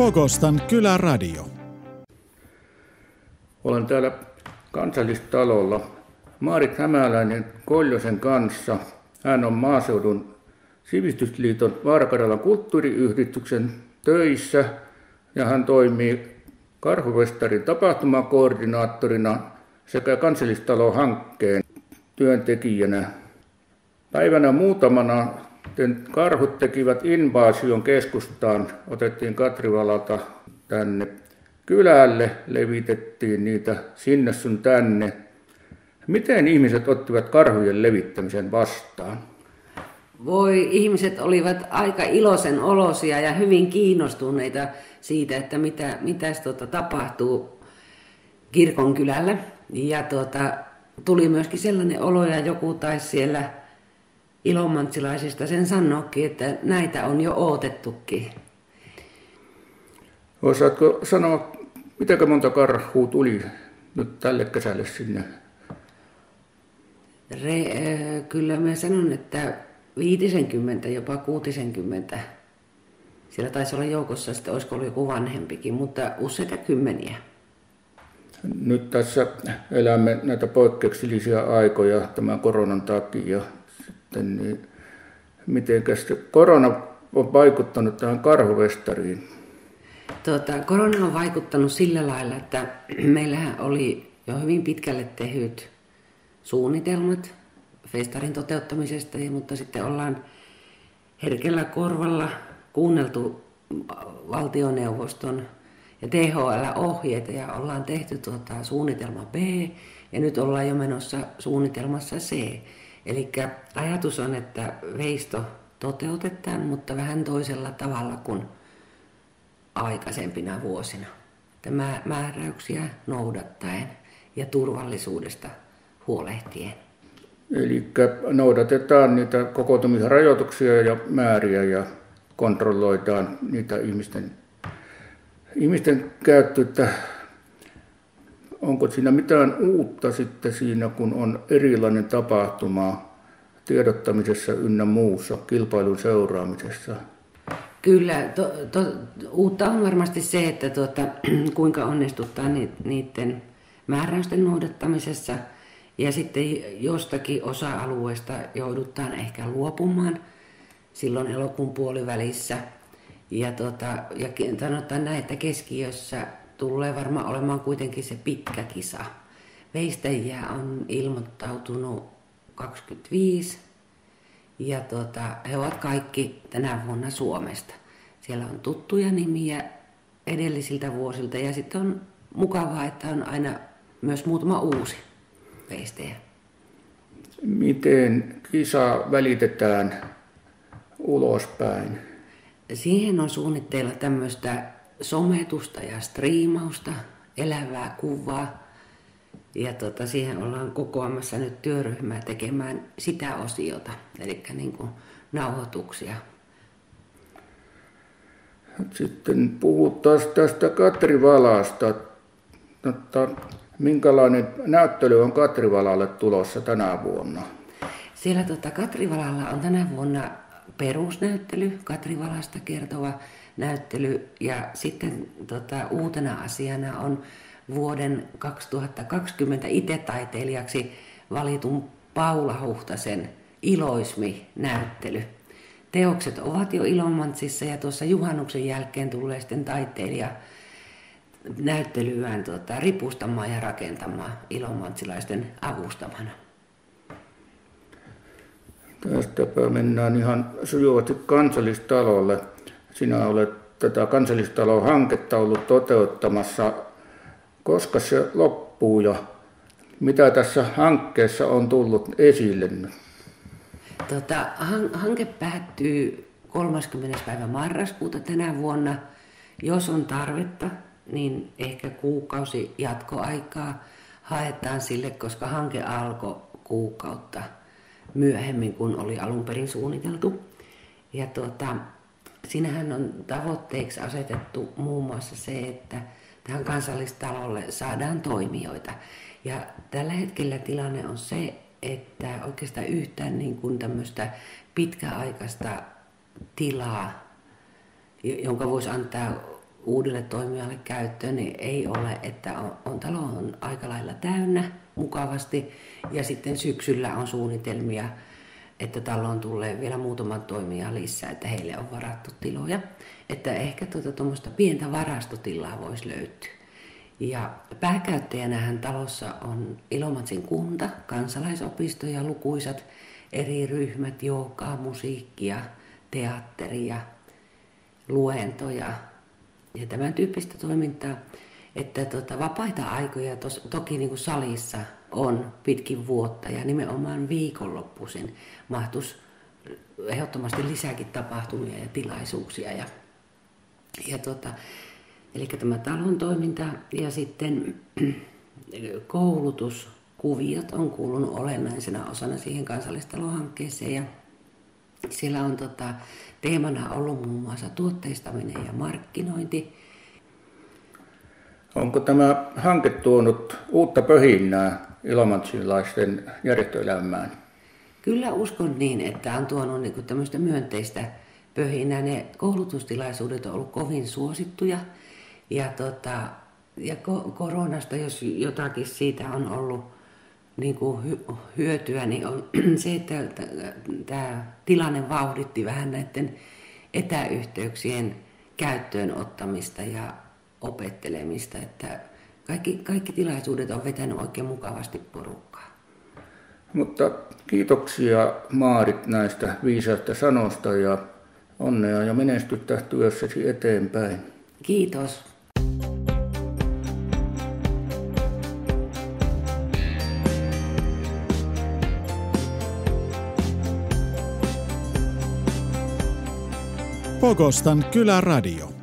Pogostan kyläradio. Olen täällä kansallistalolla Maarit Hämäläinen Koljosen kanssa. Hän on maaseudun sivistysliiton Vaarakarjalan kulttuuriyhdistyksen töissä ja hän toimii Karhuvestarin tapahtumakoordinaattorina sekä kansallistalon-hankkeen työntekijänä. Päivänä muutamana karhut tekivät invaasion keskustaan, otettiin Katrivalalta tänne kylälle, levitettiin niitä sinne sun tänne. Miten ihmiset ottivat karhujen levittämisen vastaan? Voi, ihmiset olivat aika iloisen olosia ja hyvin kiinnostuneita siitä, että mitä, mitä tuota, tapahtuu kirkonkylällä. Ja tuota, tuli myöskin sellainen olo, ja joku taisi siellä ilomantsilaisista sen sanoakin, että näitä on jo odotettukin. Osaatko sanoa, mitä monta karhua tuli nyt tälle kesälle sinne? Re, äh, kyllä mä sanon, että 50, jopa 60. Siellä taisi olla joukossa, että olisiko ollut joku vanhempikin, mutta useita kymmeniä. Nyt tässä elämme näitä poikkeuksellisia aikoja tämän koronan takia. Sitten, niin miten korona on vaikuttanut tähän karhuvestariin? Tuota, korona on vaikuttanut sillä lailla, että meillähän oli jo hyvin pitkälle tehyt suunnitelmat festarin toteuttamisesta, mutta sitten ollaan herkellä korvalla kuunneltu valtioneuvoston ja THL-ohjeita ja ollaan tehty tuota, suunnitelma B ja nyt ollaan jo menossa suunnitelmassa C. Eli ajatus on, että veisto toteutetaan, mutta vähän toisella tavalla kuin aikaisempina vuosina. Tämä määräyksiä noudattaen ja turvallisuudesta huolehtien. Eli noudatetaan niitä kokoontumisrajoituksia ja määriä ja kontrolloidaan niitä ihmisten, ihmisten käyttöä. Onko siinä mitään uutta sitten siinä, kun on erilainen tapahtuma tiedottamisessa ynnä muussa, kilpailun seuraamisessa? Kyllä, to, to, uutta on varmasti se, että tuota, kuinka onnistuttaa niiden määräysten noudattamisessa – ja sitten jostakin osa-alueesta joudutaan ehkä luopumaan silloin elokuun puolivälissä. Ja, tota, ja sanotaan näin, että keskiössä tulee varmaan olemaan kuitenkin se pitkä kisa. Veistäjiä on ilmoittautunut 25 ja tota, he ovat kaikki tänä vuonna Suomesta. Siellä on tuttuja nimiä edellisiltä vuosilta ja sitten on mukavaa, että on aina myös muutama uusi peistejä. Miten kisa välitetään ulospäin? Siihen on suunnitteilla tämmöistä sometusta ja striimausta, elävää kuvaa. Ja tota, siihen ollaan kokoamassa nyt työryhmää tekemään sitä osiota, eli niin kuin nauhoituksia. Sitten puhuttaisiin tästä Katri Valasta. Minkälainen näyttely on Katrivalalle tulossa tänä vuonna? Siellä tota, Katrivalalla on tänä vuonna perusnäyttely, Katrivalasta kertova näyttely ja sitten tota, uutena asiana on vuoden 2020 itse-taiteilijaksi valitun Paula Huhtasen Iloismi-näyttely. Teokset ovat jo Ilomantsissa ja tuossa juhannuksen jälkeen tulee sitten taiteilija näyttelyään tuota, ripustamaan ja rakentamaan ilomantsilaisten avustamana. Tästäpä mennään ihan sujuvasti kansallistalolle. Sinä olet tätä kansallistalon hanketta ollut toteuttamassa. Koska se loppuu ja mitä tässä hankkeessa on tullut esille? Tota, hanke päättyy 30. päivä marraskuuta tänä vuonna. Jos on tarvetta, niin ehkä kuukausi jatkoaikaa haetaan sille, koska hanke alkoi kuukautta myöhemmin kuin oli alun perin suunniteltu. Ja tuota, siinähän on tavoitteeksi asetettu muun muassa se, että tähän kansallistalolle saadaan toimijoita. Ja tällä hetkellä tilanne on se, että oikeastaan yhtään niin kuin tämmöistä pitkäaikaista tilaa, jonka voisi antaa uudelle toimijalle käyttöön, niin ei ole, että on, on talo on aika lailla täynnä mukavasti ja sitten syksyllä on suunnitelmia, että taloon tulee vielä muutaman toimija lisää, että heille on varattu tiloja. Että ehkä tuota pientä varastotilaa voisi löytyä. Ja pääkäyttäjänähän talossa on Ilomantsin kunta, kansalaisopisto ja lukuisat eri ryhmät, joukaa, musiikkia, teatteria, luentoja ja tämän tyyppistä toimintaa. Että tota, vapaita aikoja tos, toki niin kuin salissa on pitkin vuotta ja nimenomaan viikonloppuisin mahtuisi ehdottomasti lisääkin tapahtumia ja tilaisuuksia. Ja, ja tota, eli tämä talon toiminta ja sitten koulutuskuviot on kuulunut olennaisena osana siihen kansallistalohankkeeseen ja siellä on tota, teemana ollut muun muassa tuotteistaminen ja markkinointi. Onko tämä hanke tuonut uutta pöhinää ilomantsilaisten järjestöelämään? Kyllä uskon niin, että on tuonut niin tämmöistä myönteistä pöhinää. Ne koulutustilaisuudet on ollut kovin suosittuja ja, tota, ja koronasta, jos jotakin siitä on ollut niin kuin hyötyä, niin on se, että tämä tilanne vauhditti vähän näiden etäyhteyksien käyttöön ottamista ja opettelemista, että kaikki, kaikki tilaisuudet on vetänyt oikein mukavasti porukkaa. Mutta kiitoksia Maarit näistä viisaista sanoista ja onnea ja menestystä työssäsi eteenpäin. Kiitos. Pogostan kyläradio.